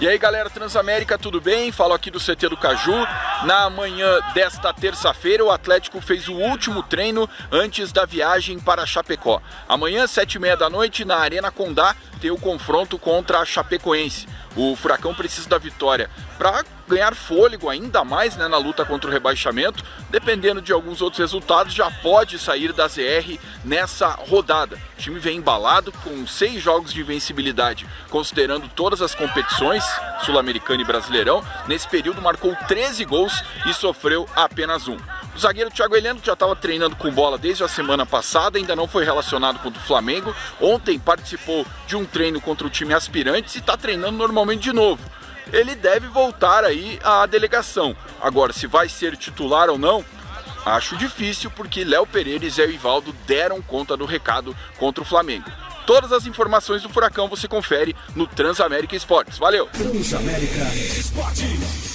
E aí galera Transamérica, tudo bem? Falo aqui do CT do Caju. Na manhã desta terça-feira, o Atlético fez o último treino antes da viagem para Chapecó. Amanhã, sete e meia da noite, na Arena Condá, tem o confronto contra a Chapecoense. O Furacão precisa da vitória para ganhar fôlego ainda mais né, na luta contra o rebaixamento. Dependendo de alguns outros resultados, já pode sair da ZR nessa rodada. O time vem embalado com seis jogos de invencibilidade, considerando todas as competições, Sul-Americano e Brasileirão. Nesse período marcou 13 gols e sofreu apenas um. O zagueiro Thiago Heleno, que já estava treinando com bola desde a semana passada, ainda não foi relacionado contra o Flamengo. Ontem participou de um treino contra o time aspirantes e está treinando normalmente de novo. Ele deve voltar aí à delegação. Agora, se vai ser titular ou não, acho difícil porque Léo Pereira e Zé Ivaldo deram conta do recado contra o Flamengo. Todas as informações do Furacão você confere no Transamérica Esportes. Valeu! Transamérica Esportes.